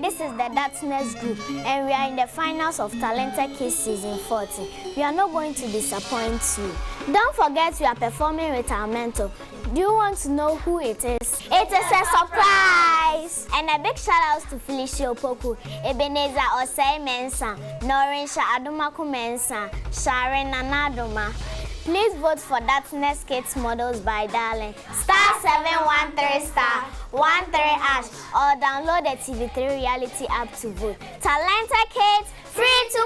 This is the Thatness Group, and we are in the finals of Talented Kidz Season 40. We are not going to disappoint you. Don't forget we are performing with our mentor. Do you want to know who it is? It is a surprise! And a big shout out to Felicia Opoku, Ebenezer Osei Mensah, Norisha Adumaku Mensa, Sharon Nanadoma. Please vote for Thatness Kids Models by Darling. star 713 star 13 ash or download the TV3 reality app to vote. Talented Kidz, free to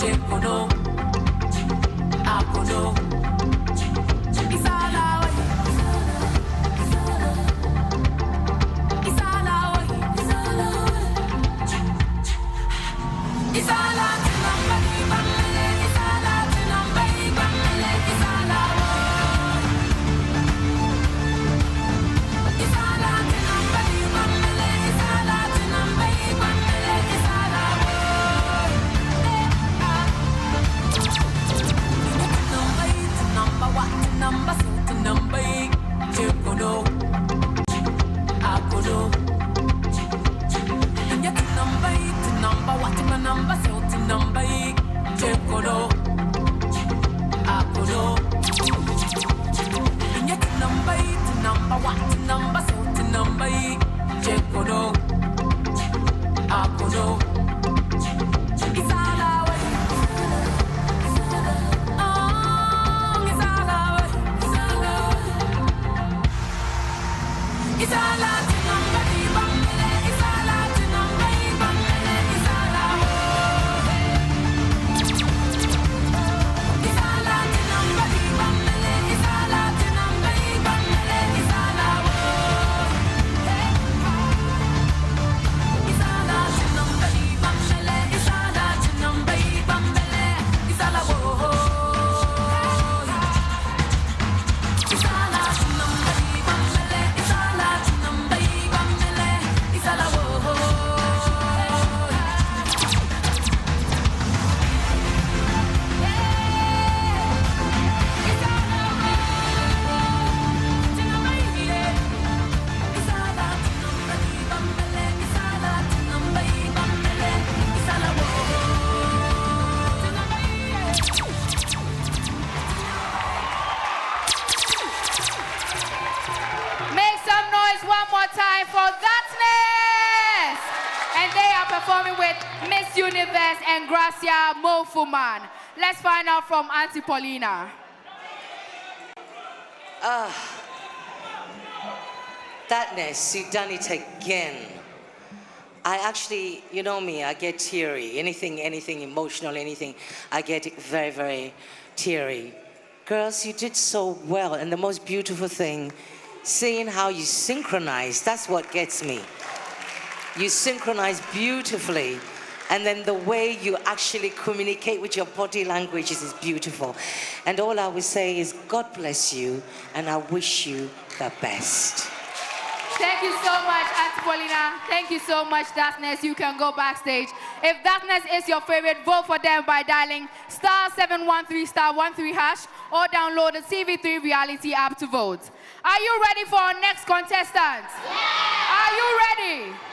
tiempo no? samba. Make one more time for Thatness! And they are performing with Miss Universe and Gracia Mofuman. Let's find out from Auntie Paulina. Ah, Thatness, you done it again. I actually, you know me, I get teary. Anything, anything emotional, anything, I get very, very teary. Girls, you did so well. And the most beautiful thing, seeing how you synchronize, that's what gets me. You synchronize beautifully. And then the way you actually communicate with your body languages is beautiful. And all I would say is, God bless you, and I wish you the best. Thank you so much, Auntie Paulina. Thank you so much, Thatness. You can go backstage. If Thatness is your favorite, vote for them by dialing star 713 star 13 hash or download the TV3 reality app to vote. Are you ready for our next contestant? Are you ready?